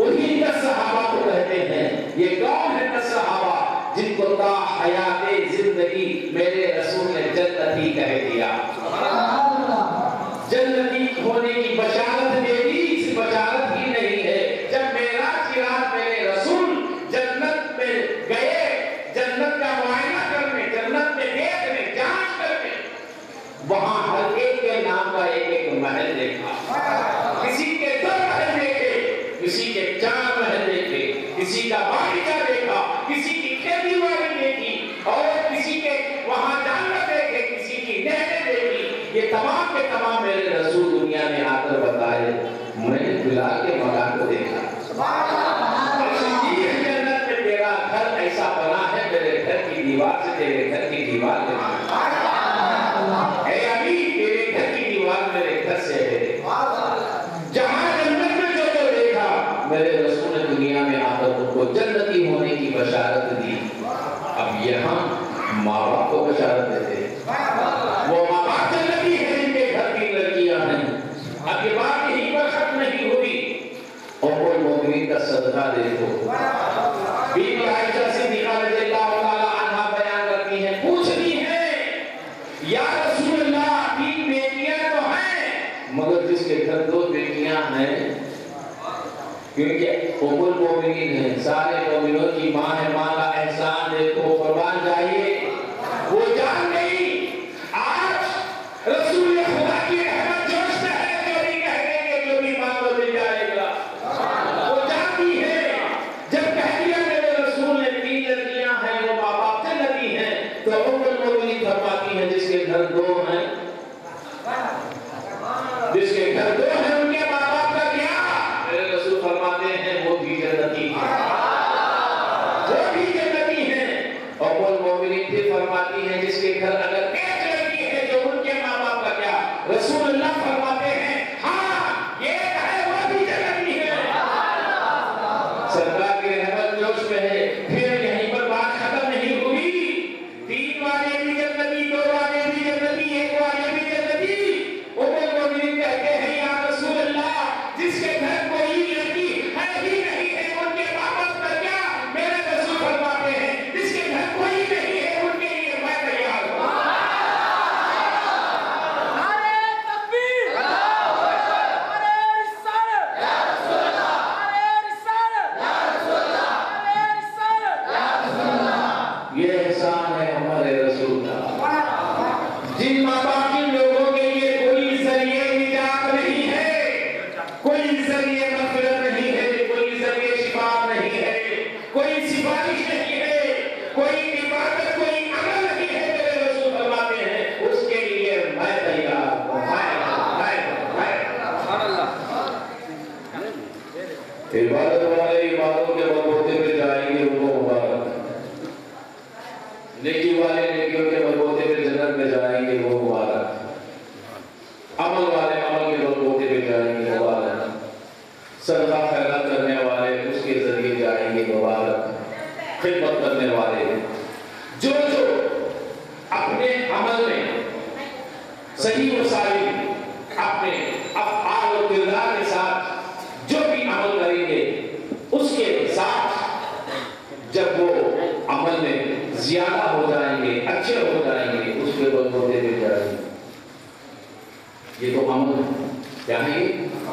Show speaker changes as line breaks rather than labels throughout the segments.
उन्हीं का सहाबा को तो कहते हैं। ये कौन है का सहाबा जिनको ता हयात ज़िंदगी मेरे रसूल ने जन्नती कह दिया। जन्नती होने किसी का बालिका देखा किसी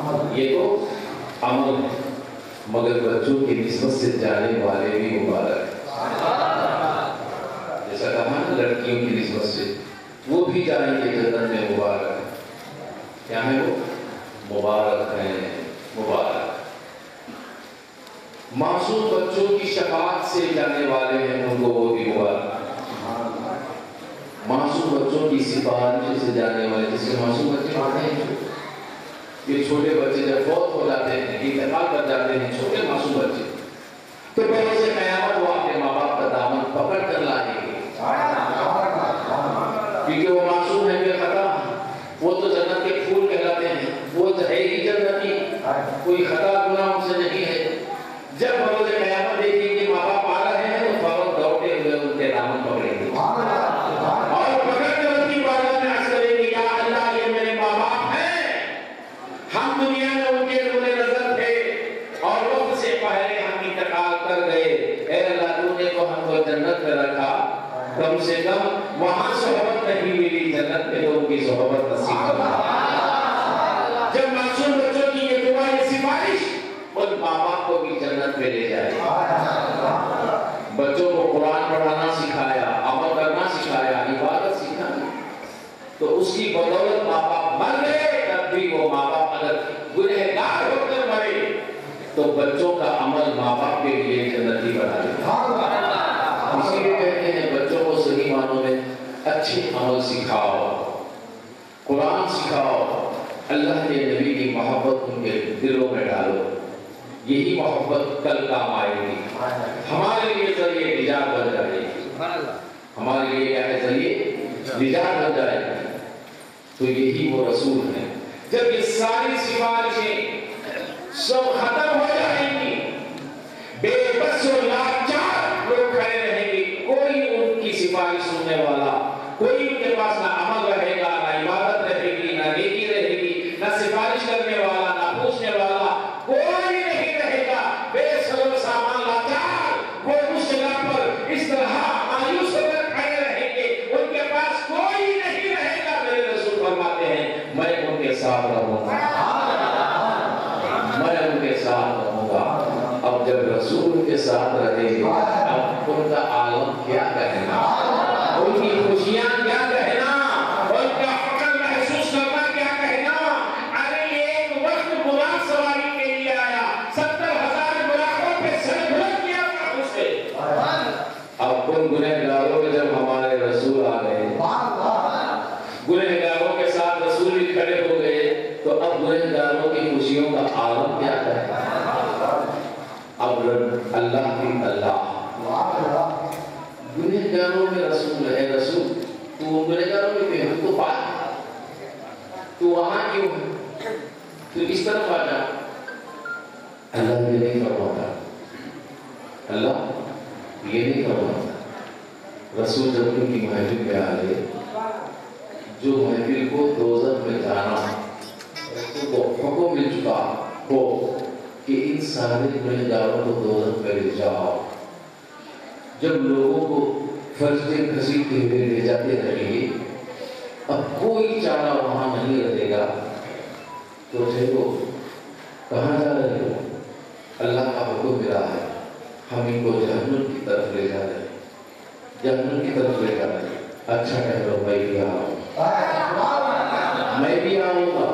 ये तो अमल है, मगर बच्चों की नस्बत से जाने वाले भी मुबारक है। जैसा कहा ना, लड़कियों की नस्बत से, वो भी जाएँगे जन्नत में मुबारक क्या है वो? मुबारक है, मुबारक। मासूम बच्चों की शफात से जाने वाले हैं, उनको वो भी मुबारक मासूम बच्चों की सिफारिश से जाने वाले, जिसके मासूम बच्चे माने हैं? ये छोटे बच्चे जब फौत हो जाते हैं इंतकाल कर जाते हैं, छोटे मासूम बच्चे। तो पहले से कयामत वो अपने माँ बाप का दामन पकड़ कर लाएँगे। सोहबत नसीब करना जब मासूम बच्चों की ये दुआ ये सिफारिश, उन माँ बाप को भी जन्नत में ले जाए। बच्चों को कुरान पढ़ाना सिखाया, अमल करना सिखाया, इबादत सिखाई। तो उसकी बदौलत माँ बाप मर गए तब भी वो माँ बाप अगर गुनहगार होकर मरे तो बच्चों का अमल माँ बाप के लिए जन्नती बना देता इसीलिए कहते हैं, बच्चों को सही मानों में अच्छे अमल सिखाओ। कुरान अल्लाह के नबी की मोहब्बत उनके दिलों में डालो। यही मोहब्बत कल काम आएगी। हमारे लिए ज़रिए निजात बन जाएगी हमारे लिए क्या है ज़रिए? निजात बन जाएगी तो यही वो रसूल है। जब ये सारी सिफारिशें सब खत्म हो जाएँगी। बेबस और लाचार लोग खड़े रहेंगे। कोई उनकी सिफारिश सुनने वाला कि इन सारे गुनहगारों को दोजख में ले जाओ। जब लोगों को फरिश्ते घसीटते हुए ले जाते रहेंगे अब कोई चारा वहाँ नहीं रहेगा तो देखो कहाँ जा रहे हो? अल्लाह का हुक्म मिला है हम इनको जहन्नुम की तरफ़ ले जा रहे हैं। जहन्नुम की तरफ़ ले जा रहे हैं। अच्छा ठहरो मैं भी आ रहा हूँ। मैं भी आऊँगा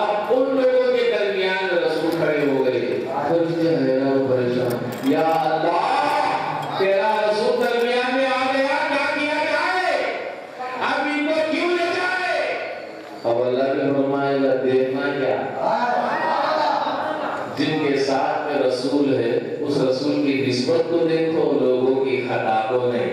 अब उन लोगों के दरमियान में रसूल खड़े हो गए फरिश्ते हैरान और परेशान या अल्लाह तेरा रसूल दरमियान में आ गया क्या किया जाए अब इनको क्यों ले जाए अब अल्लाह ने फरमाएगा देखना क्या जिनके साथ में रसूल है उस रसूल की निस्बत को देखो लोगों की खता को नहीं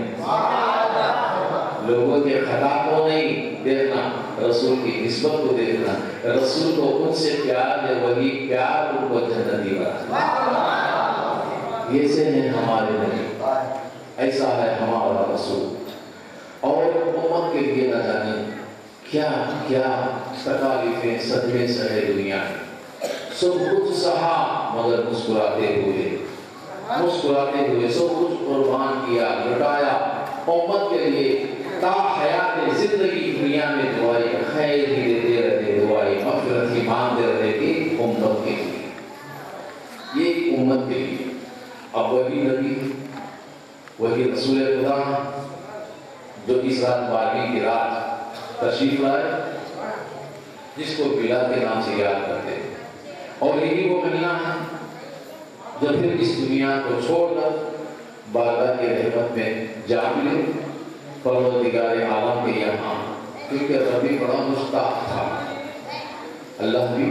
लोगों के खता को नहीं देखना, रसूल की निस्बत को देखना। रसूल को उनसे प्यार है, वही प्यार उनको जन्नती बना ये है हमारे नहीं, ऐसा है हमारा रसूल। और उम्मत के लिए न जाने, क्या क्या तकालीफें सदमे सहे दुनिया सब कुछ सहा, मगर मुस्कुराते हुए। मुस्कुराते हुए सब कुछ कुर्बान किया, लुटाया। उम्मत के लिए हयात ज़िंदगी दुनिया में दुआई, खैर ही देते रहते दुआई, मफरत ही मांगते रहते उम्मत के लिए ये उम्मत के लिए। अब वही नबी, वही रसूल खुदा, जो इस रात बारहवीं की रात तशरीफ़ लाए, जिसको बिला के नाम से याद करते और यही वो मिलना है, जब फिर इस दुनिया को छोड़कर बाबा के रहमत में जा मिले। परवरदिगार आलम के यहाँ, क्योंकि रबी बड़ा मुश्ताक था, अल्लाह भी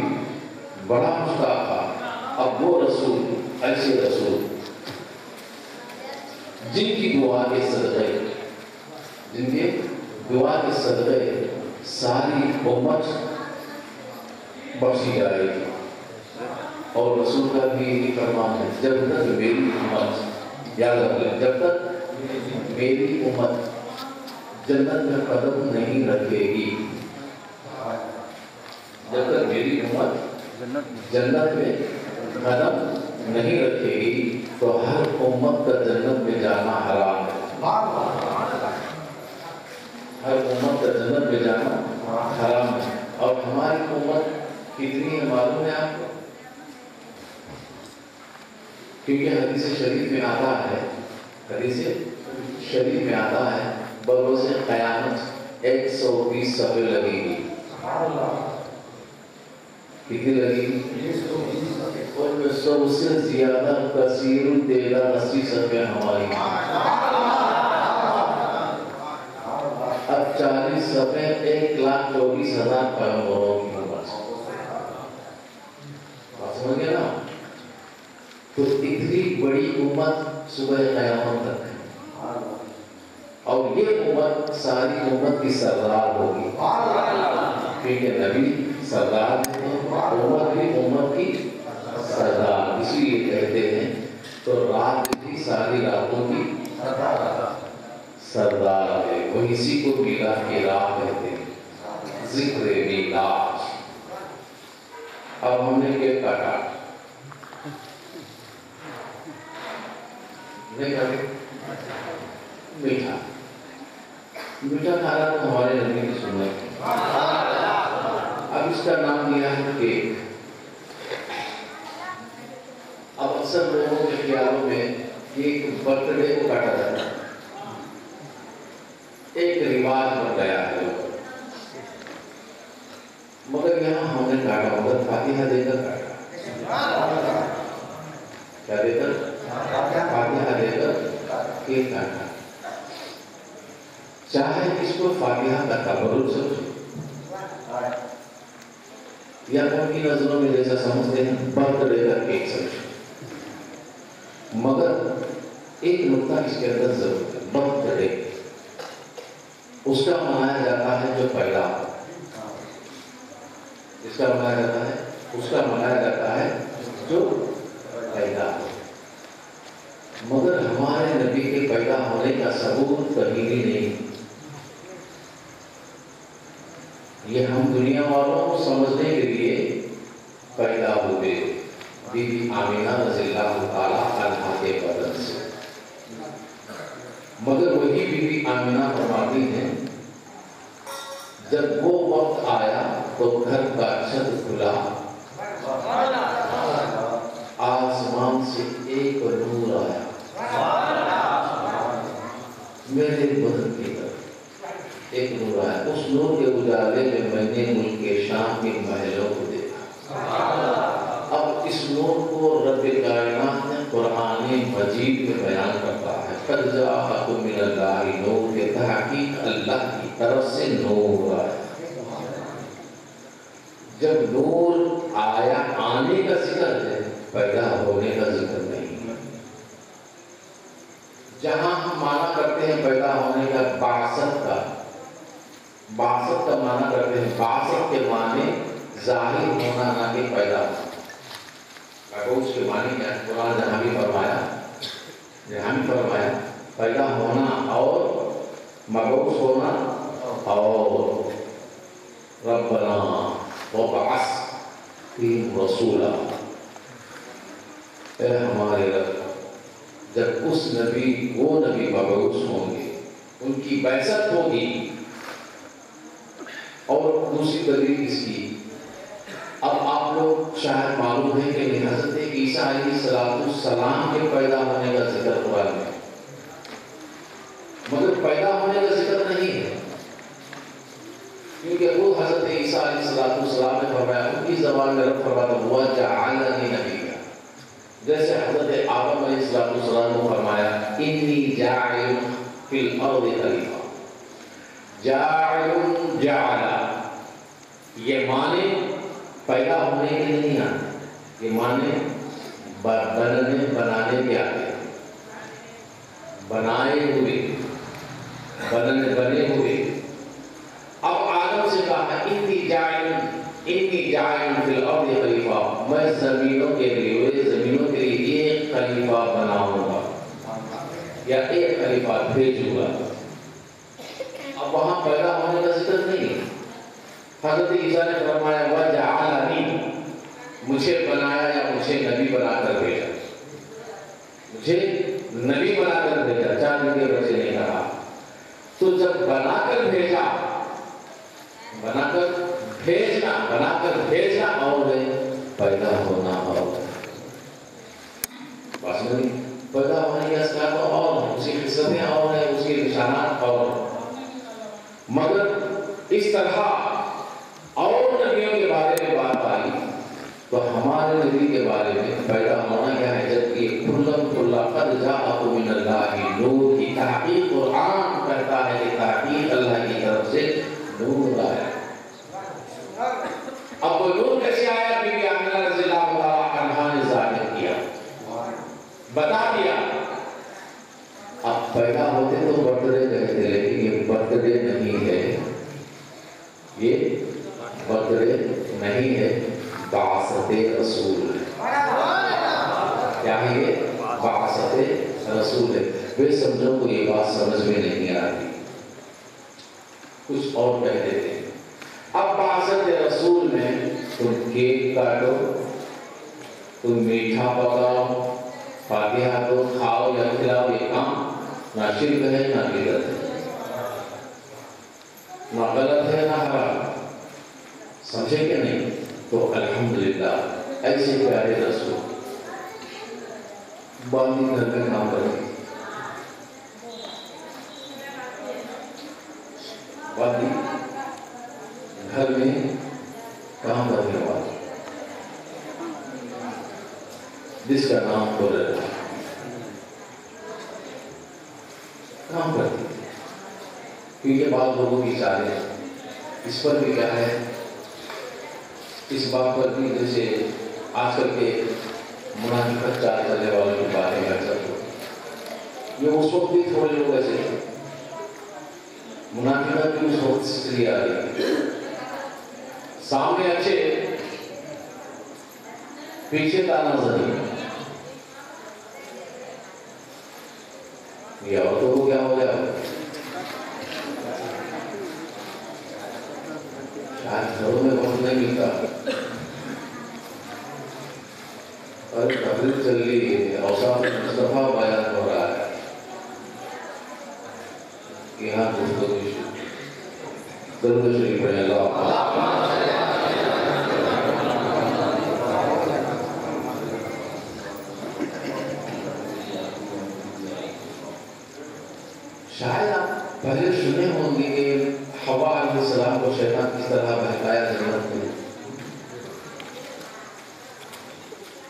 बड़ा मुश्ताक था, अब वो रसूल, ऐसे रसूल, जिनकी दुआ के सदक़े, जिनके दुआ के सदक़े सारी उम्मत बख्शी जाएगी और रसूल का भी फरमान है, जब तक मेरी उम्मत, याद रखें जब तक मेरी उम्मत जन्नत में कदम नहीं रखेगी। जब तक मेरी उम्मत जन्नत में कदम नहीं रखेगी तो हर उम्मत का जन्नत में जाना हराम है। हर उम्मत का जन्नत में जाना हराम है। और हमारी उम्मत कितनी है मालूम है आपको? क्योंकि हदीस शरीफ में आता है। हदीस शरीफ में आता है। बरोज कयामत एक सौ बीस सफे लगेगी कितनी लगी लगेगी उनमें सबसे ज़्यादा कसीर तेरह अस्सी सफे हमारी। अब चालीस सफे एक लाख चौबीस हज़ार पैगम्बरों की समझ गए ना? तो इतनी बड़ी उम्मत सुबह कयामत तक और ये उम्मत सारी उम्मत की सरदार होगी। क्योंकि नबी, सरदार उम्मत भी उम्मत की सरदार। इसलिए कहते हैं तो रात भी सारी रातों की सरदार है। वो इसी को मीला की राह कहते हैं। ज़िक्र मीलाद अब हमने केक काटा नहीं काटे मीठा। मीठा खाना तो हमारे नबी की है अब इसका नाम दिया है केक। अब अक्सर लोगों के ख्यालों में एक बर्थडे को काटा जाता है। एक रिवाज बन गया है मगर यहाँ हमने काटा मगर फातिहा देकर काटा। क्या देकर? फातिहा देकर केक काटा। चाहे इसको फातिहा का तबरुक समझो या उनकी नज़रों में जैसा समझते हैं बर्थडे का केक समझो मगर एक नुकता इसके अंदर ज़रूर है बर्थडे उसका मनाया जाता है जो पैदा जिसका मनाया जाता है, उसका मनाया जाता है जो पैदा मगर हमारे नबी के पैदा होने का सबूत कहीं भी नहीं। ये हम दुनिया वालों को समझने के लिए पैदा हुए बीबी आमिना अन्हा के बदन से। मगर वही बीबी आमिना फरमाती हैं जब वो वक्त आया तो घर का छत खुला। आसमान से एक नूर आया। मेरे बदन की तरफ़ एक नूर आया उस नूर के में मैंने मुल्क शाम के महलों को देखा। अब इस नूर को रब कायनात ने कुरान मजीद में बयान करता है। के अल्लाह की तरफ़ से नूर आया जब नूर आया, आने का ज़िक्र है, पैदा होने का ज़िक्र नहीं है जहाँ हम माना करते हैं पैदा होने का बासठ का बासठ का माना करते हैं। बासठ के माने ज़ाहिर होना ना कि पैदा। महबूस के माने क्या? कुरान जहाँ भी फरमाया। जहाँ भी फरमाया, पैदा होना और होना और वबअस फीहिम रसूला। ए हमारे रब, जब उस नबी, वो नबी मबूस होंगे, उनकी बैसत होगी दूसरी दलील इसकी। अब आप लोग शायद मालूम है कि हज़रत ईसा सलाम के पैदा होने का ज़िक्र कुरान में मगर पैदा होने का ज़िक्र नहीं है। क्योंकि वो हज़रत ईसा सलाम ने फरमाया, उनकी जबान में रब फरमाता हुआ जआलनी नबिया। जैसे हज़रत आदम अलैहिस्सलाम को फरमाया, इन्नी जाइल फिल अर्द खलीफा। जाइल। जाला ये माने पैदा होने के नहीं आते। ये माने बनने बनाने के आते बनाए हुए बनने बने हुए अब आदम से कहा इतनी जाइन इतनी जाइन फिल अर्द खलीफा मैं जमीनों के लिए जमीनों के लिए एक खलीफा बनाऊँगा या एक खलीफा भेजूँगा अब वहाँ पैदा होने का ज़िक्र नहीं है हज़रत ईसा ने फरमाया वह जआलनी मुझे बनाया या मुझे नबी बनाकर भेजा मुझे नबी बनाकर भेजा चार दिन के बच्चे ने कहा तो जब बनाकर भेजा बनाकर भेजना पैदा होना और बस नहीं पैदा होने के असकार तो और है उसकी किस्मतें और है उसके निशानात और हैं। मगर इस तरह और नबियों के बारे में बात आई तो हमारे नबी के बारे में पैदा होना क्या है, जबकि खुल्लम खुल्ला कद जाअकुम मिनल्लाहि। नूर की तहकीक कुरान कहता है कि तहकीक अल्लाह की तरफ़ से नूर आया अब वो नूर कैसे आया बीबी आमिना रज़ियल्लाहु ताला अन्हा ने ज़ाहिर किया बता दिया अब पैदा होते तो बर्थडे कहते लेकिन ये बर्थडे नहीं है ये बर्थडे नहीं है बासत रसूल क्या है ये बासत रसूल है वे समझो को ये बात समझ में नहीं आ रही कुछ और कह देते हैं अब बासत रसूल में तुम केक काटो तुम मीठा पकाओ फातिहा दो खाओ या खिलाओ ये काम। ना शिरक है ना बिदत है। ना गलत है ना हराम? समझे क्या नहीं? तो अल्हम्दुलिल्लाह, ऐसे प्यारे रसूल घर में काम करें। बाकी घर में काम करने वाले। जिसका नाम बोले। काम करती थी क्योंकि बात लोगों की चाल है इस पर भी क्या है? इस बात पर भी जैसे आजकल के मुनाफिकत चाल चलने वालों की बातें कर सकते ये उस वक्त भी थोड़े लोग ऐसे मुनाफिकत भी उस वक्त से चली आ रही सामने अच्छे, पीछे ताना जनी ये को क्या हो गया शायद घरों में बहुत नहीं मिलता अरे तकलीफ़ चल रही है औसाफ मुस्तफ़ा बयान हो रहा है यहाँ दोस्तों की दरुद शरीफ पढ़े अल्लाह शायद आप पहले सुने होंगे कि हवा सलाम को शैतान किस तरह बहकाया जन्नत में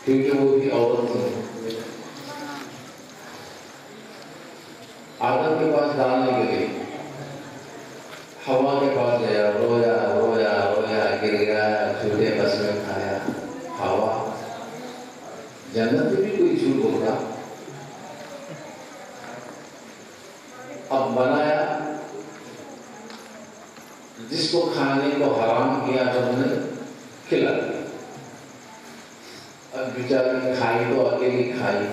क्योंकि वो भी औरत थी आदम के पास डालने के लिए हवा के पास गया रोया रोया रोया गिर गया छोटे बस में खाया हवा जन्नत में भी कोई झूठ होगा अब बनाया जिसको खाने को हराम किया हमने खिला दिया अब बेचारी खाई तो अकेली खाई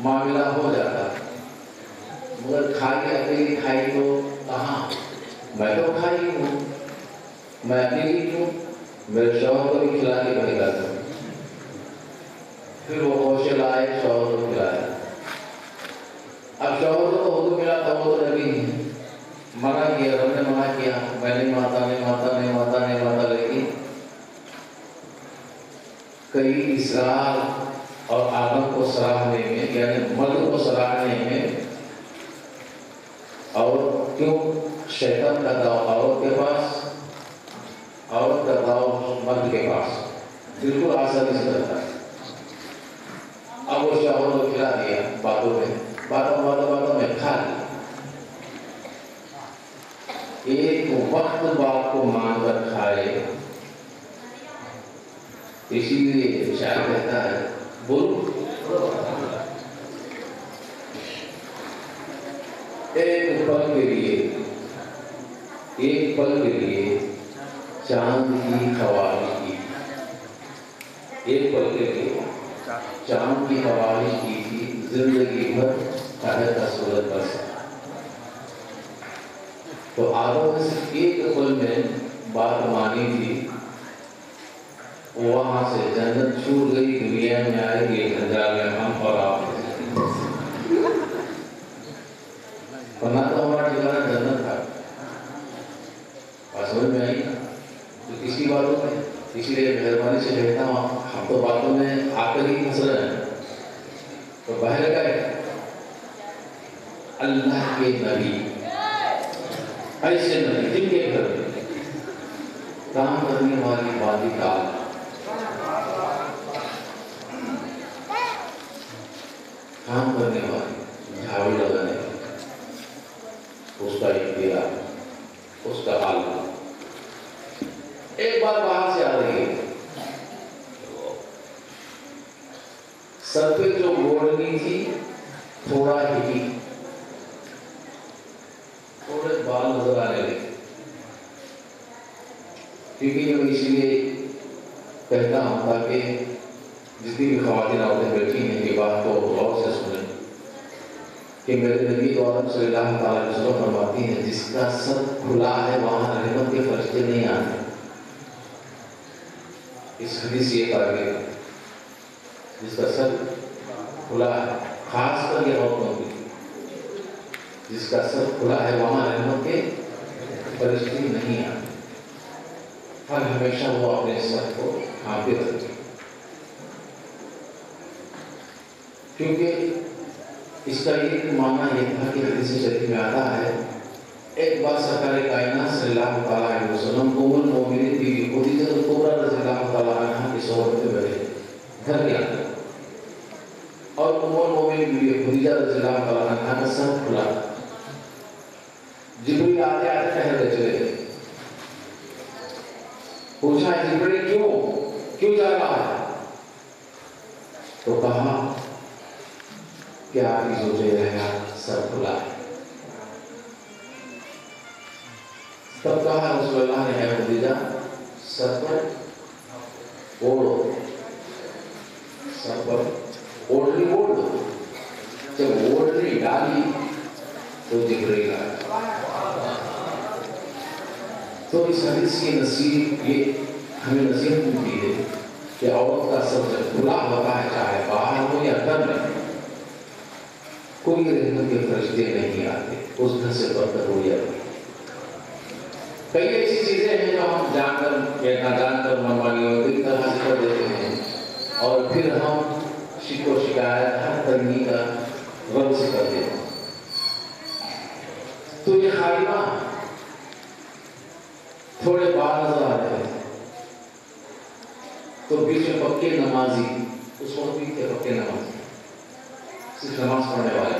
मामला हो जाता मगर खाई अकेली खाई तो कहाँ मैं तो खाई हूँ मैं अकेली हूँ मेरे शौहर को भी खिला के भेजा था फिर वो कौशल आए शौहर को खिलाया अब शौहर को तो हुक्म मिला था वो तो नबी है मना किया रब ने मना किया मैंने माता ने माता ने माता ने माता लेकिन कई इसरार और आदम को सराहने में, यानी मर्द को सराहने में, और क्यों शैतान का दाव औरत के पास औरत का दाव मर्द के पास? बिल्कुल आसानी से करता है। अब वो शौहर को खिला दिया बातों में, बातों बातों बातों में खा लिया। एक वक्त बात को मानकर खाए। इसीलिए शायद कहता है, बोलो। एक पल के लिए, एक पल के लिए चाँद की ख्वाहिश की। एक पल के लिए चाँद की ख्वाहिश की थी, ज़िंदगी भर चाहे का सूरत बस। तो आदम ने एक पल में बात मानी थी वहाँ से जन्नत छूट गई दुनिया में आएगी जंजाल में हम और आप वरना तो हमारा ठिकाना जन्नत था में आई तो किसकी बातों में इसीलिए मेहरबानी से कहता हूँ हम तो बातों में आकर ही फंस रहे हैं तो बाहर गए अल्लाह के नबी ऐसे नबी जिनके घर काम करने वाली बालिका काम करने वाली झाड़ू लगाने उसका इंतज़ार उसका हाल एक बार बाहर से आ रही है सर पे जो ओढ़नी थी थोड़ा हिली थोड़े बाल नज़र आने लगे क्योंकि मैं इसलिए कहता हूँ ताकि जितनी भी खातन औरतें बैठी हैं बात को गौर से कि मेरे नबी गौरव सल्लल्लाहु अलैहि वसल्लम फरमाती हैं, जिसका सर खुला है, वहाँ रहमत के फरिश्ते नहीं आते। इस हदीस ये गया, जिसका सर खुला है खास कर ये औरतों की जिसका सर खुला है, वहाँ रहमत के फरिश्ते नहीं आते। हर हमेशा वो अपने सबको हाँपे रखे क्योंकि इसका एक मामला ये था कि हदीस शरीफ में आता है, एक बार सरकार कायनात सल्लल्लाहु अलैहि वसल्लम उम्मुल मोमिनीन बीवी खुदीजा कुबरा रज़ियल्लाहु तआला अन्हा की सोहबत में बैठे, घर के और उम्मुल मोमिनीन बीवी खुदीजा रज़ियल्लाहु तआला अन्हा का सर खुला। तो इस हदीस की नसीब, ये हमें नसीहत मिलती है कि औरत का जब खुला होता है, चाहे बाहर हो या घर में। कोई रहमत के फरिश्ते नहीं आते, उस घर से बरकत हो जाती कई ऐसी चीज़ें हैं जो हम जानकर या ना जानकर मनमानी होती तरह से कर देते हैं। और फिर हम शिको शिकायत, हर तंगी का रब से करते हैं। तो ये खालिमा थोड़े नज़र आ रहे तो बीच में पक्के नमाजी, उस वक्त भी थे पक्के नमाजी। सिर्फ़ नमाज़ पढ़ने वाले।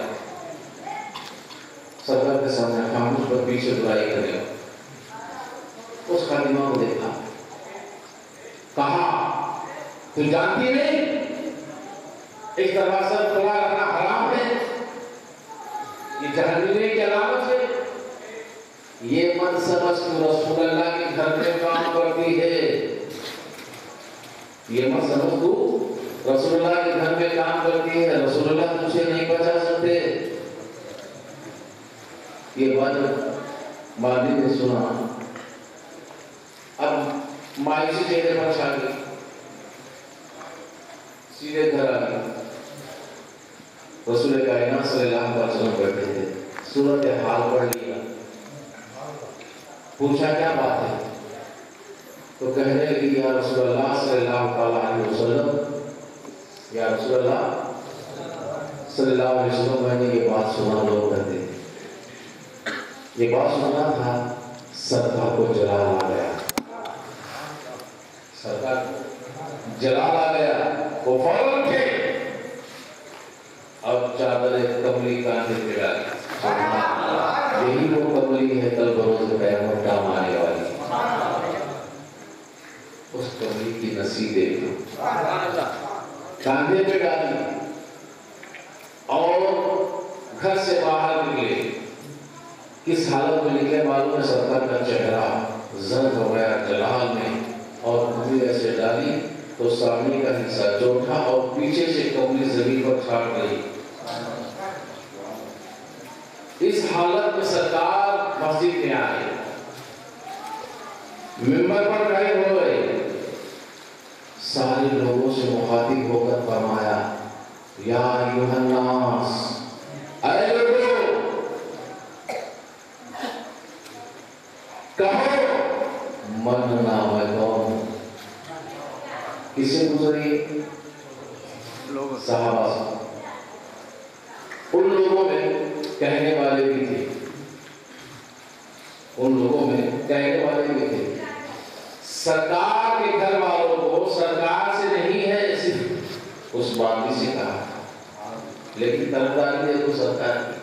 सरकार के सामने खामोश पर पीछे बुराई करेगा उस खादिमा को देखा। कहा, तू जानती नहीं? इस से खुला रखना हराम है। ये जहन्नुमी की अलामत है? ये मत समझ तू रसूल अल्लाह के घर में काम करती है। ये मत समझ तू रसूलुल्लाह के घर में काम करती है। रसूलुल्लाह तुझे नहीं बचा सकते। ये बात मादी ने सुना। अब मायूसी चेहरे पर छा गई। सीधे घर आ गई। रसूल कायनात सल्लल्लाहु अलैहि वसल्लम बैठे थे सूरत हाल पढ़ लिया। पूछा क्या बात है? तो कहने लगी, या वसल्लम, या सल्लल्लाहु अलैहि वसल्लम, मैंने ये बात सुना, लोग कहते ये बात सुना था सत्ता को जला आ किससे पूछ उन लोगों में कहने वाले भी थे। उन लोगों में कहने वाले भी थे। सरकार के घर वालों को सरकार से नहीं है उस बात से कहा। लेकिन तरफदारी है तो सरकार की।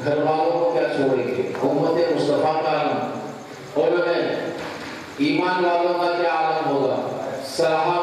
घर वालों को क्या छोड़ेंगे उम्मत मुस्तफ़ा का आलम और ईमान वालों का क्या आलम होगा सलाह